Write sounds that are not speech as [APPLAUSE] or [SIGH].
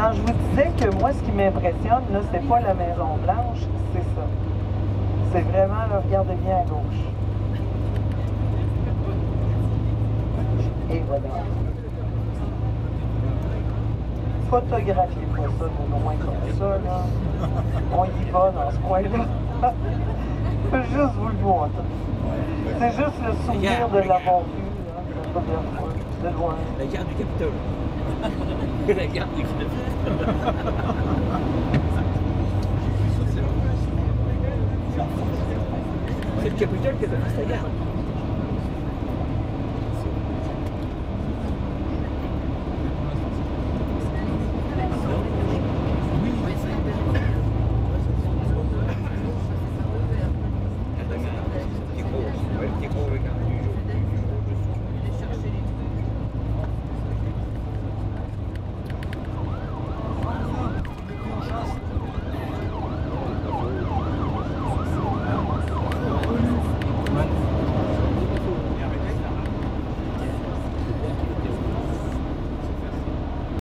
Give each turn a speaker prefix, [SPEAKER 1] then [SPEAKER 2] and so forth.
[SPEAKER 1] Quand je vous disais que moi, ce qui m'impressionne, là, c'est pas la Maison Blanche, c'est ça. C'est vraiment, là, regardez bien à gauche. Et voilà. Photographiez pas ça de loin comme ça, là. On y va dans ce coin-là. Je peux juste vous le montrer. C'est juste le souvenir de l'avoir vu, là, la première fois, loin.
[SPEAKER 2] La garde du Capitole. [LAUGHS] la garde du Capitole. C'est le Capitole qui a fait sa garde.